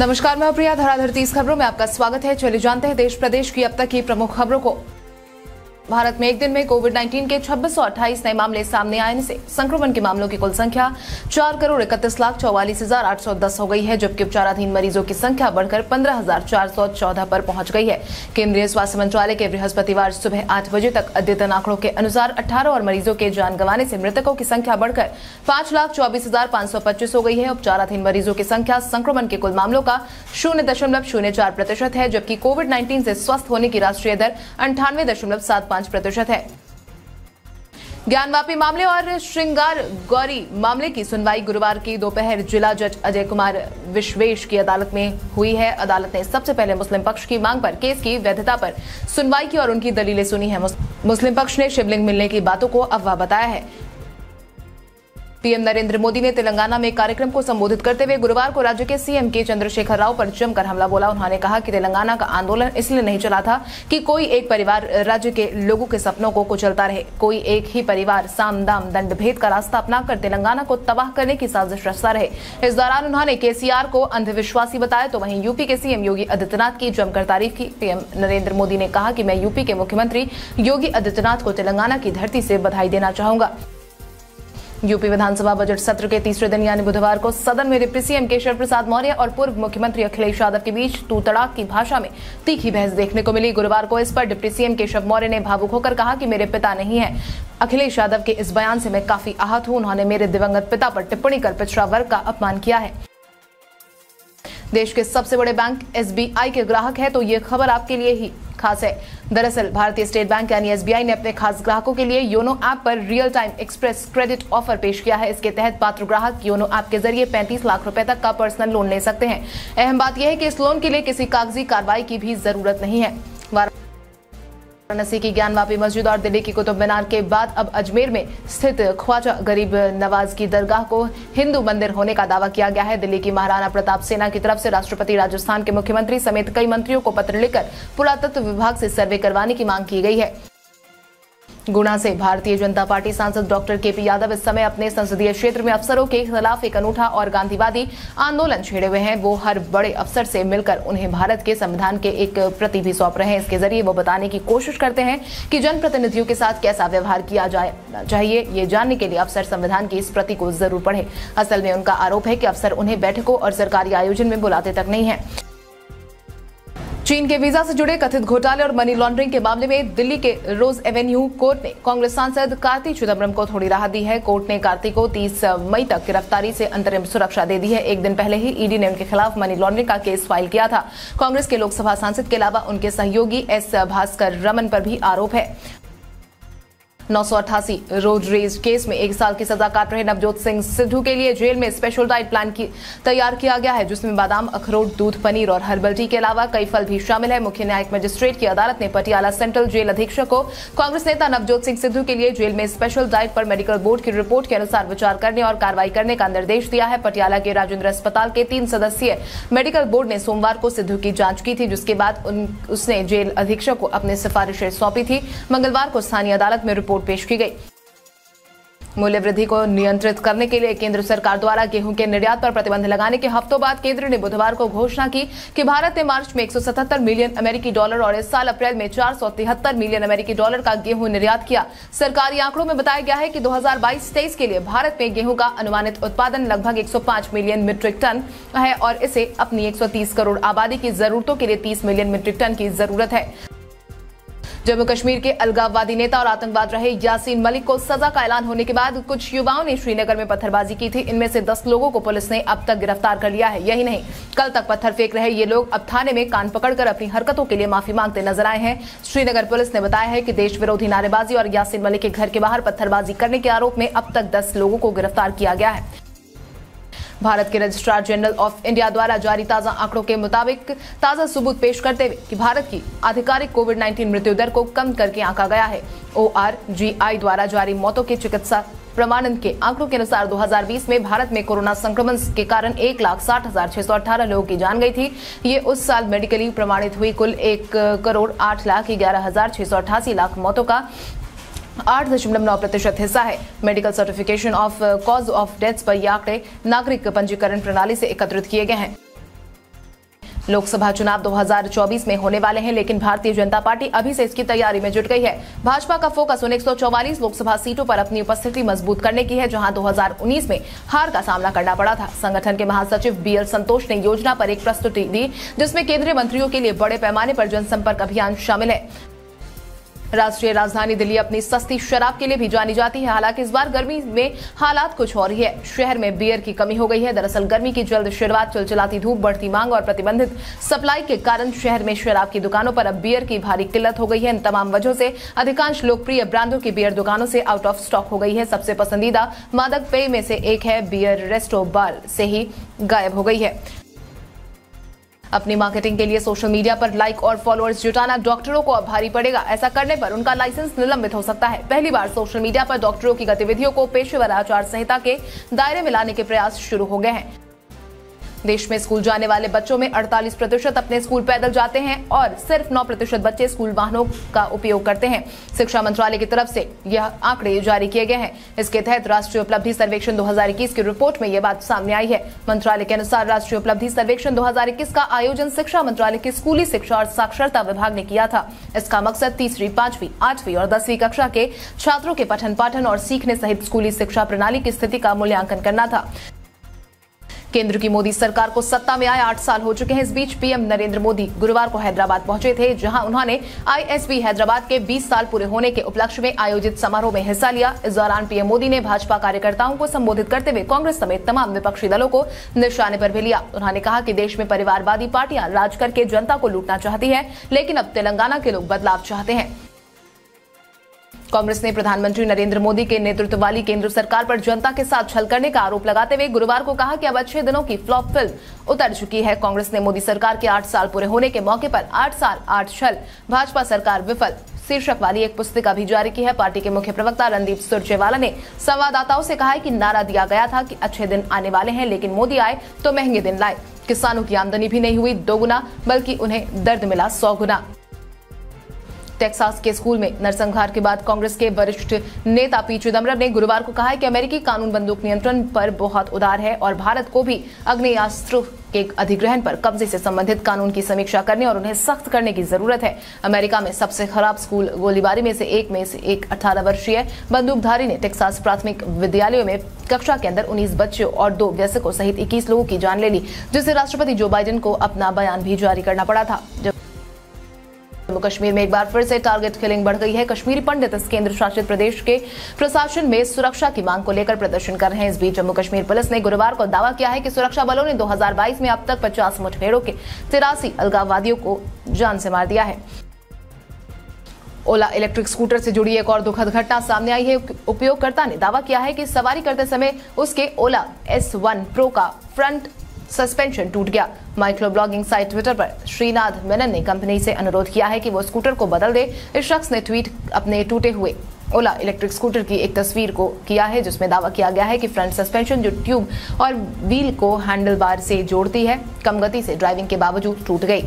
नमस्कार, मैं प्रिया धराधर तीस खबरों में आपका स्वागत है। चलिए जानते हैं देश प्रदेश की अब तक की प्रमुख खबरों को। भारत में एक दिन में कोविड 19 के छब्बीस नए मामले सामने आने से संक्रमण के मामलों की कुल संख्या चार करोड़ इकतीस लाख चौवालीस हज़ार आठ सौ दस हो गई है, जबकि उपचाराधीन मरीजों की संख्या बढ़कर पंद्रह हज़ार चार सौ चौदह पर पहुँच गई है। केंद्रीय स्वास्थ्य मंत्रालय के बृहस्पतिवार सुबह आठ बजे तक अद्यतन आंकड़ों के अनुसार अठारह और मरीजों के जान गंवाने से मृतकों की संख्या बढ़कर पाँच लाख चौबीस हज़ार पाँच सौ पच्चीस हो गई है। उपचाराधीन मरीजों की संख्या संक्रमण के कुल मामलों का शून्य दशमलव शून्य चार प्रतिशत है, जबकि कोविड नाइन्टीन से स्वस्थ होने की राष्ट्रीय दर अंठानवे दशमलव सात पाँच प्रतिशत है। ज्ञानवापी मामले और श्रृंगार गौरी मामले की सुनवाई गुरुवार की दोपहर जिला जज अजय कुमार विश्वेश की अदालत में हुई है। अदालत ने सबसे पहले मुस्लिम पक्ष की मांग पर केस की वैधता पर सुनवाई की और उनकी दलीलें सुनी है। मुस्लिम पक्ष ने शिवलिंग मिलने की बातों को अफवाह बताया है। पीएम नरेंद्र मोदी ने तेलंगाना में कार्यक्रम को संबोधित करते हुए गुरुवार को राज्य के सीएम के चंद्रशेखर राव पर जमकर हमला बोला। उन्होंने कहा कि तेलंगाना का आंदोलन इसलिए नहीं चला था कि कोई एक परिवार राज्य के लोगों के सपनों को कुचलता रहे। कोई एक ही परिवार साम दाम दंड भेद का रास्ता अपनाकर तेलंगाना को तबाह करने की साजिश रचता रहे। इस दौरान उन्होंने केसीआर को अंधविश्वासी बताया तो वहीं यूपी के सीएम योगी आदित्यनाथ की जमकर तारीफ़ की। पीएम नरेंद्र मोदी ने कहा कि मैं यूपी के मुख्यमंत्री योगी आदित्यनाथ को तेलंगाना की धरती से बधाई देना चाहूँगा। यूपी विधानसभा बजट सत्र के तीसरे दिन, यानी बुधवार को, सदन में डिप्टी सीएम केशव प्रसाद मौर्य और पूर्व मुख्यमंत्री अखिलेश यादव के बीच तू तड़ाक की भाषा में तीखी बहस देखने को मिली। गुरुवार को इस पर डिप्टी सीएम केशव मौर्य ने भावुक होकर कहा कि मेरे पिता नहीं है। अखिलेश यादव के इस बयान से मैं काफ़ी आहत हूँ। उन्होंने मेरे दिवंगत पिता पर टिप्पणी कर पिछड़ा वर्ग का अपमान किया है। देश के सबसे बड़े बैंक, एसबीआई के ग्राहक है तो ये खबर आपके लिए ही खास। है दरअसल, भारतीय स्टेट बैंक यानी एसबीआई ने अपने खास ग्राहकों के लिए योनो ऐप पर real time express credit offer पेश किया है। इसके तहत पात्र ग्राहक योनो ऐप के ज़रिए 35 लाख रुपए तक का पर्सनल लोन ले सकते हैं। अहम बात यह है कि इस लोन के लिए किसी कागज़ी कार्रवाई की भी ज़रूरत नहीं है। वाराणसी की ज्ञानवापी मस्जिद और दिल्ली की कुतुब मीनार के बाद अब अजमेर में स्थित ख्वाजा गरीब नवाज़ की दरगाह को हिंदू मंदिर होने का दावा किया गया है। दिल्ली की महाराणा प्रताप सेना की तरफ़ से राष्ट्रपति राजस्थान के मुख्यमंत्री समेत कई मंत्रियों को पत्र लिखकर पुरातत्व विभाग से सर्वे करवाने की मांग की गई है। गुना से भारतीय जनता पार्टी सांसद डॉक्टर के पी यादव इस समय अपने संसदीय क्षेत्र में अफसरों के खिलाफ एक अनूठा और गांधीवादी आंदोलन छेड़े हुए हैं। वो हर बड़े अफसर से मिलकर उन्हें भारत के संविधान के एक प्रति भी सौंप रहे हैं। इसके ज़रिए वो बताने की कोशिश करते हैं कि जनप्रतिनिधियों के साथ कैसा व्यवहार किया जाए चाहिए। ये जानने के लिए अफसर संविधान की इस प्रति को ज़रूर पढ़े। असल में उनका आरोप है कि अफसर उन्हें बैठकों और सरकारी आयोजन में बुलाते तक नहीं है। चीन के वीज़ा से जुड़े कथित घोटाले और मनी लॉन्ड्रिंग के मामले में दिल्ली के रोज एवेन्यू कोर्ट ने कांग्रेस सांसद कार्ति चिदम्बरम को थोड़ी राहत दी है। कोर्ट ने कार्ति को 30 मई तक गिरफ्तारी से अंतरिम सुरक्षा दे दी है। एक दिन पहले ही ईडी ने उनके खिलाफ मनी लॉन्ड्रिंग का केस फ़ाइल किया था। कांग्रेस के लोकसभा सांसद के अलावा उनके सहयोगी एस भास्कर रमन पर भी आरोप है। नौ रोड रेज केस में एक साल की सजा काट रहे नवजोत सिंह सिद्धू के लिए जेल में स्पेशल डाइट प्लान की तैयार किया गया है, जिसमें बादाम, अखरोट, दूध, पनीर और हर्बल टी के अलावा कई फल भी शामिल है। मुख्य न्यायिक मजिस्ट्रेट की अदालत ने पटियाला सेंट्रल जेल अधीक्षक को कांग्रेस नेता नवजोत सिंह सिद्धू के लिए जेल में स्पेशल डाइट पर मेडिकल बोर्ड की रिपोर्ट के अनुसार विचार करने और कार्रवाई करने का निर्देश दिया है। पटियाला के राजेंद्र अस्पताल के तीन सदस्यीय मेडिकल बोर्ड ने सोमवार को सिद्धू की जाँच की थी, जिसके बाद उसने जेल अधीक्षक को अपनी सिफारिशें सौंपी थी। मंगलवार को स्थानीय अदालत में रिपोर्ट पेश की गई। मूल्य वृद्धि को नियंत्रित करने के लिए केंद्र सरकार द्वारा गेहूँ के निर्यात पर प्रतिबंध लगाने के हफ्तों बाद केंद्र ने बुधवार को घोषणा की कि भारत ने मार्च में 177 मिलियन अमेरिकी डॉलर और इस साल अप्रैल में चार सौ तिहत्तर मिलियन अमेरिकी डॉलर का गेहूँ निर्यात किया। सरकारी आंकड़ों में बताया गया है कि 2022-23 के लिए भारत में गेहूँ का अनुमानित उत्पादन लगभग 105 मिलियन मीट्रिक टन है और इसे अपनी 130 करोड़ आबादी की जरूरतों के लिए 30 मिलियन मीट्रिक टन की ज़रूरत है। जम्मू कश्मीर के अलगाववादी नेता और आतंकवाद रहे यासीन मलिक को सजा का ऐलान होने के बाद कुछ युवाओं ने श्रीनगर में पत्थरबाजी की थी। इनमें से दस लोगों को पुलिस ने अब तक गिरफ़्तार कर लिया है। यही नहीं, कल तक पत्थर फेंक रहे ये लोग अब थाने में कान पकड़कर अपनी हरकतों के लिए माफ़ी मांगते नज़र आए हैं। श्रीनगर पुलिस ने बताया है कि देश विरोधी नारेबाजी और यासीन मलिक के घर के बाहर पत्थरबाजी करने के आरोप में अब तक दस लोगों को गिरफ़्तार किया गया है। भारत के रजिस्ट्रार जनरल ऑफ़ इंडिया द्वारा जारी ताज़ा आंकड़ों के मुताबिक ताज़ा सबूत पेश करते हुए कि भारत की आधिकारिक कोविड 19 मृत्यु दर को कम करके आंका गया है। ओआरजीआई द्वारा जारी मौतों के चिकित्सा प्रमाणन के आंकड़ों के अनुसार 2020 में भारत में कोरोना संक्रमण के कारण एक लाख साठ हज़ार छह सौ अठारह लोगों की जान गई थी। ये उस साल मेडिकली प्रमाणित हुई कुल एक करोड़ आठ लाख ग्यारह हज़ार छह सौ अठासी लाख मौतों का आठ दशमलव नौ प्रतिशत हिस्सा है। Medical certification of cause of death पर ये आंकड़े नागरिक पंजीकरण प्रणाली से एकत्रित किए गए हैं। लोकसभा चुनाव 2024 में होने वाले हैं, लेकिन भारतीय जनता पार्टी अभी से इसकी तैयारी में जुट गई है। भाजपा का फोकस उन 144 लोकसभा सीटों पर अपनी उपस्थिति मज़बूत करने की है, जहाँ 2019 में हार का सामना करना पड़ा था। संगठन के महासचिव बीएल संतोष ने योजना पर एक प्रस्तुति दी, जिसमें केंद्रीय मंत्रियों के लिए बड़े पैमाने पर जनसंपर्क अभियान शामिल है। राष्ट्रीय राजधानी दिल्ली अपनी सस्ती शराब के लिए भी जानी जाती है। हालाँकि इस बार गर्मी में हालात कुछ और ही है। शहर में बियर की कमी हो गई है। दरअसल गर्मी की जल्द शुरुआत, चलचलाती धूप, बढ़ती मांग और प्रतिबंधित सप्लाई के कारण शहर में शराब की दुकानों पर अब बियर की भारी किल्लत हो गई है। इन तमाम वजहों से अधिकांश लोकप्रिय ब्रांडों की बियर दुकानों से आउट ऑफ़ स्टॉक हो गई है। सबसे पसंदीदा मादक पेय में से एक है बियर रेस्टो बार से ही गायब हो गई है। अपनी मार्केटिंग के लिए सोशल मीडिया पर लाइक और फॉलोअर्स जुटाना डॉक्टरों को भारी पड़ेगा। ऐसा करने पर उनका लाइसेंस निलंबित हो सकता है। पहली बार सोशल मीडिया पर डॉक्टरों की गतिविधियों को पेशेवर आचार संहिता के दायरे में लाने के प्रयास शुरू हो गए हैं। देश में स्कूल जाने वाले बच्चों में 48 प्रतिशत अपने स्कूल पैदल जाते हैं और सिर्फ़ 9 प्रतिशत बच्चे स्कूल वाहनों का उपयोग करते हैं। शिक्षा मंत्रालय की तरफ़ से यह आंकड़े जारी किए गए हैं। इसके तहत राष्ट्रीय उपलब्धि सर्वेक्षण 2021 की रिपोर्ट में यह बात सामने आई है। मंत्रालय के अनुसार राष्ट्रीय उपलब्धि सर्वेक्षण दो हज़ार इक्कीस का आयोजन शिक्षा मंत्रालय के स्कूली शिक्षा और साक्षरता विभाग ने किया था। इसका मकसद तीसरी, पांचवी, आठवीं और दसवीं कक्षा के छात्रों के पठन पाठन और सीखने सहित स्कूली शिक्षा प्रणाली की स्थिति का मूल्यांकन करना था। केंद्र की मोदी सरकार को सत्ता में आए आठ साल हो चुके हैं। इस बीच पीएम नरेंद्र मोदी गुरुवार को हैदराबाद पहुँचे थे, जहाँ उन्होंने आईएसबी हैदराबाद के 20 साल पूरे होने के उपलक्ष्य में आयोजित समारोह में हिस्सा लिया। इस दौरान पीएम मोदी ने भाजपा कार्यकर्ताओं को संबोधित करते हुए कांग्रेस समेत तमाम विपक्षी दलों को निशाने पर भी लिया। उन्होंने कहा कि देश में परिवारवादी पार्टियाँ राज करके जनता को लूटना चाहती है, लेकिन अब तेलंगाना के लोग बदलाव चाहते हैं। कांग्रेस ने प्रधानमंत्री नरेंद्र मोदी के नेतृत्व वाली केंद्र सरकार पर जनता के साथ छल करने का आरोप लगाते हुए गुरुवार को कहा कि अब अच्छे दिनों की फ्लॉप फ़िल्म उतर चुकी है। कांग्रेस ने मोदी सरकार के आठ साल पूरे होने के मौके पर आठ साल, आठ छल। भाजपा सरकार विफल। शीर्षक वाली एक पुस्तिका भी जारी की है। पार्टी के मुख्य प्रवक्ता रणदीप सुरजेवाला ने संवाददाताओं से कहा है कि नारा दिया गया था कि अच्छे दिन आने वाले हैं, लेकिन मोदी आए तो महँगे दिन लाए। किसानों की आमदनी भी नहीं हुई दोगुना बल्कि उन्हें दर्द मिला सौ गुना। टेक्सास के स्कूल में नरसंहार के बाद कांग्रेस के वरिष्ठ नेता पी चिदम्बरम ने गुरुवार को कहा है कि अमेरिकी कानून बंदूक नियंत्रण पर बहुत उदार है और भारत को भी अग्नियास्त्र के अधिग्रहण पर कब्जे से संबंधित कानून की समीक्षा करने और उन्हें सख्त करने की ज़रूरत है। अमेरिका में सबसे खराब स्कूल गोलीबारी में से एक में से एक अठारह वर्षीय बंदूकधारी ने टेक्सास प्राथमिक विद्यालयों में कक्षा के अंदर उन्नीस बच्चों और दो व्यसकों सहित इक्कीस लोगों की जान ले ली जिससे राष्ट्रपति जो बाइडेन को अपना बयान भी जारी करना पड़ा था। जम्मू कश्मीर में एक बार फिर से टारगेट किलिंग बढ़ गई है। कश्मीरी पंडित इस केंद्र शासित प्रदेश के प्रशासन में सुरक्षा की मांग को लेकर प्रदर्शन कर रहे हैं। इस बीच जम्मू कश्मीर पुलिस ने गुरुवार को दावा किया है कि सुरक्षा बलों ने 2022 में अब तक 50 मुठभेड़ों के तिरासी अलगाववादियों को जान से मार दिया है। ओला इलेक्ट्रिक स्कूटर से जुड़ी एक और दुखद घटना सामने आई है। उपयोगकर्ता ने दावा किया है कि सवारी करते समय उसके ओला एस वन प्रो का फ्रंट सस्पेंशन टूट गया। माइक्रो ब्लॉगिंग साइट ट्विटर पर श्रीनाथ मेनन ने कंपनी से अनुरोध किया है कि वो स्कूटर को बदल दे। इस शख्स ने ट्वीट अपने टूटे हुए ओला इलेक्ट्रिक स्कूटर की एक तस्वीर को किया है, जिसमें दावा किया गया है कि फ्रंट सस्पेंशन, जो ट्यूब और व्हील को हैंडल बार से जोड़ती है, कम गति से ड्राइविंग के बावजूद टूट गई।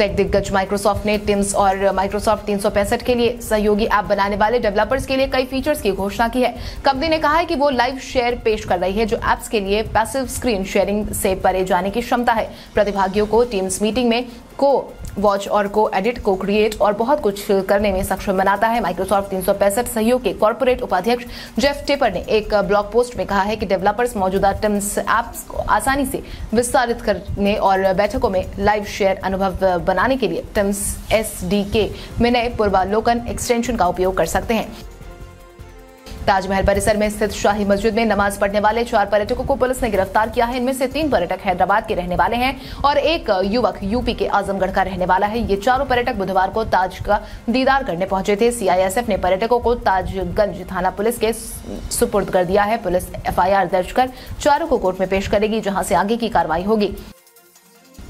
टेक दिग्गज माइक्रोसॉफ्ट ने टिम्स और माइक्रोसॉफ्ट तीन के लिए सहयोगी ऐप बनाने वाले डेवलपर्स के लिए कई फीचर्स की घोषणा की है। कंपनी ने कहा है कि वो लाइव शेयर पेश कर रही है, जो एप्स के लिए पैसिव स्क्रीन शेयरिंग से परे जाने की क्षमता है। प्रतिभागियों को टीम्स मीटिंग में को वॉच और को एडिट को क्रिएट और बहुत कुछ करने में सक्षम बनाता है। माइक्रोसॉफ्ट तीन सौ पैंसठ सहयोग के कॉर्पोरेट उपाध्यक्ष जेफ टेपर ने एक ब्लॉग पोस्ट में कहा है कि डेवलपर्स मौजूदा टिम्स एप्स को आसानी से विस्तारित करने और बैठकों में लाइव शेयर अनुभव बनाने के लिए टिम्स एस में नए पूर्वालोकन एक्सटेंशन का उपयोग कर सकते हैं। ताजमहल परिसर में स्थित शाही मस्जिद में नमाज़ पढ़ने वाले चार पर्यटकों को पुलिस ने गिरफ़्तार किया है। इनमें से तीन पर्यटक हैदराबाद के रहने वाले हैं और एक युवक यूपी के आजमगढ़ का रहने वाला है। ये चारों पर्यटक बुधवार को ताज का दीदार करने पहुँचे थे। सीआईएसएफ ने पर्यटकों को ताजगंज थाना पुलिस के सुपुर्द कर दिया है। पुलिस एफआईआर दर्ज कर चारों को कोर्ट में पेश करेगी, जहाँ से आगे की कार्रवाई होगी।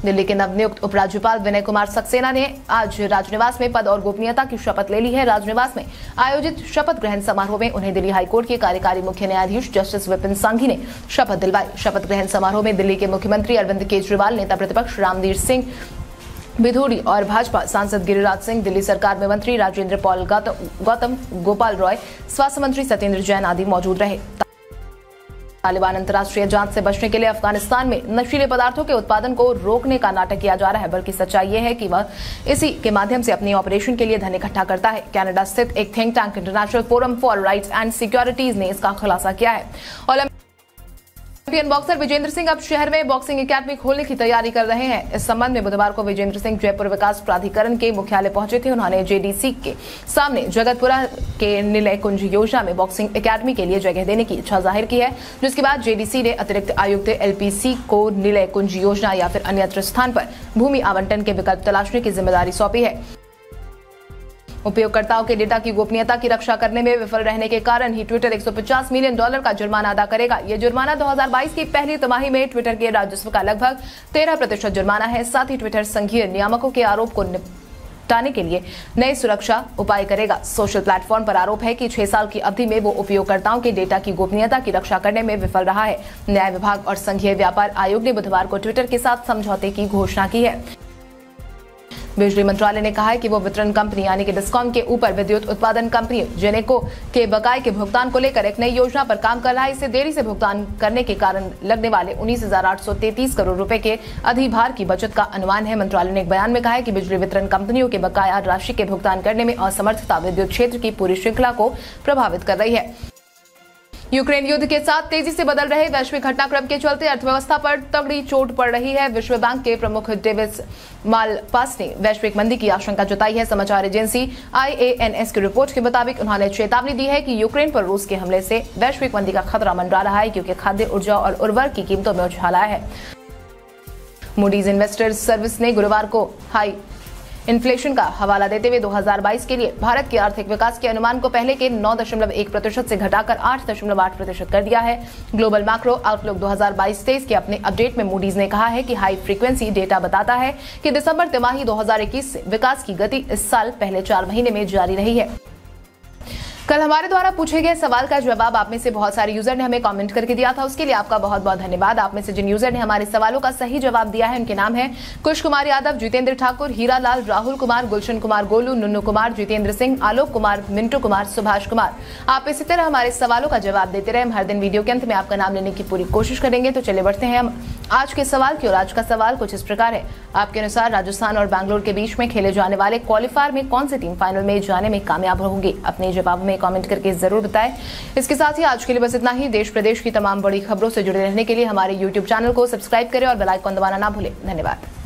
दिल्ली के नवनियुक्त उपराज्यपाल विनय कुमार सक्सेना ने आज राजनिवास में पद और गोपनीयता की शपथ ले ली है। राजनिवास में आयोजित शपथ ग्रहण समारोह में उन्हें दिल्ली हाईकोर्ट के कार्यकारी मुख्य न्यायाधीश जस्टिस विपिन सांघी ने शपथ दिलवाई। शपथ ग्रहण समारोह में दिल्ली के मुख्यमंत्री अरविंद केजरीवाल, नेता प्रतिपक्ष रामवीर सिंह, बिधूरी और भाजपा सांसद गिरिराज सिंह, दिल्ली सरकार में मंत्री राजेंद्र पॉल गौतम गोपाल रॉय, स्वास्थ्य मंत्री सत्येंद्र जैन आदि मौजूद रहे। तालिबान अंतर्राष्ट्रीय जाँच से बचने के लिए अफ़गानिस्तान में नशीले पदार्थों के उत्पादन को रोकने का नाटक किया जा रहा है, बल्कि सच्चाई यह है कि वह इसी के माध्यम से अपने ऑपरेशन के लिए धन इकट्ठा करता है। कनाडा स्थित एक think tank International Forum for Rights and Securities ने इसका खुलासा किया है। चैंपियन बॉक्सर विजेंद्र सिंह अब शहर में बॉक्सिंग एकेडमी खोलने की तैयारी कर रहे हैं। इस संबंध में बुधवार को विजेंद्र सिंह जयपुर विकास प्राधिकरण के मुख्यालय पहुँचे थे। उन्होंने जेडीसी के सामने जगतपुरा के निलय कुंज योजना में बॉक्सिंग एकेडमी के लिए जगह देने की इच्छा ज़ाहिर की है, जिसके बाद जेडीसी ने अतिरिक्त आयुक्त एलपीसी को निलय कुंज योजना या फिर अन्यत्र स्थान पर भूमि आवंटन के विकल्प तलाशने की ज़िम्मेदारी सौंपी है। उपयोगकर्ताओं के डेटा की गोपनीयता की रक्षा करने में विफल रहने के कारण ही ट्विटर 150 मिलियन डॉलर का जुर्माना अदा करेगा। यह जुर्माना 2022 की पहली तिमाही में ट्विटर के राजस्व का लगभग 13 प्रतिशत जुर्माना है। साथ ही ट्विटर संघीय नियामकों के आरोप को निपटाने के लिए नए सुरक्षा उपाय करेगा। सोशल प्लेटफॉर्म पर आरोप है कि छह साल की अवधि में वो उपयोगकर्ताओं के डेटा की गोपनीयता की रक्षा करने में विफल रहा है। न्याय विभाग और संघीय व्यापार आयोग ने बुधवार को ट्विटर के साथ समझौते की घोषणा की है। बिजली मंत्रालय ने कहा है कि वो वितरण कंपनी यानी कि डिस्कॉम के ऊपर विद्युत उत्पादन कंपनी जेनेको के बकाये के भुगतान को लेकर एक नई योजना पर काम कर रहा है इसे देरी से भुगतान करने के कारण लगने वाले उन्नीस करोड़ रूपए के अधिभार की बचत का अनुमान है। मंत्रालय ने एक बयान में कहा है कि बिजली वितरण कंपनियों के बकाया राशि के भुगतान करने में असमर्थता विद्युत क्षेत्र की पूरी श्रृंखला को प्रभावित कर रही है। यूक्रेन युद्ध के साथ तेज़ी से बदल रहे वैश्विक घटनाक्रम के चलते अर्थव्यवस्था पर तगड़ी चोट पड़ रही है। विश्व बैंक के प्रमुख डेविस मालपास ने वैश्विक मंदी की आशंका जताई है। समाचार एजेंसी आईएएनएस की रिपोर्ट के मुताबिक उन्होंने चेतावनी दी है कि यूक्रेन पर रूस के हमले से वैश्विक मंदी का खतरा मंडरा रहा है, क्योंकि खाद्य ऊर्जा और उर्वरक की कीमतों में उछाल है। मूडीज इन्वेस्टर्स सर्विस ने गुरुवार को हाई इन्फ्लेशन का हवाला देते हुए 2022 के लिए भारत के आर्थिक विकास के अनुमान को पहले के 9.1 प्रतिशत से घटाकर 8.8 प्रतिशत कर दिया है। ग्लोबल मैक्रो आउटलुक 2022-23 के अपने अपडेट में मूडीज ने कहा है कि हाई फ्रीक्वेंसी डेटा बताता है कि दिसंबर तिमाही 2021 से विकास की गति इस साल पहले चार महीने में जारी रही है। कल हमारे द्वारा पूछे गए सवाल का जवाब आप में से बहुत सारे यूज़र ने हमें कमेंट करके दिया था। उसके लिए आपका बहुत बहुत धन्यवाद। आप में से जिन यूज़र ने हमारे सवालों का सही जवाब दिया है, उनके नाम है कुश कुमार यादव, जितेंद्र ठाकुर, हीरा लाल, राहुल कुमार, गुलशन कुमार गोलू, नुन्नू कुमार, जितेंद्र सिंह, आलोक कुमार, मिंटू कुमार, सुभाष कुमार। आप इसी तरह हमारे सवालों का जवाब देते रहे। हम हर दिन वीडियो के अंत में आपका नाम लेने की पूरी कोशिश करेंगे। तो चले बढ़ते हैं हम आज के सवाल की और आज का सवाल कुछ इस प्रकार है। आपके अनुसार राजस्थान और बैंगलोर के बीच में खेले जाने वाले क्वालिफायर में कौन सी टीम फाइनल में जाने में कामयाब होगी? अपने जवाब में कमेंट करके ज़रूर बताएँ। इसके साथ ही आज के लिए बस इतना ही। देश प्रदेश की तमाम बड़ी खबरों से जुड़े रहने के लिए हमारे यूट्यूब चैनल को सब्सक्राइब करें और बेलाइकॉन दबाना ना भूलें। धन्यवाद।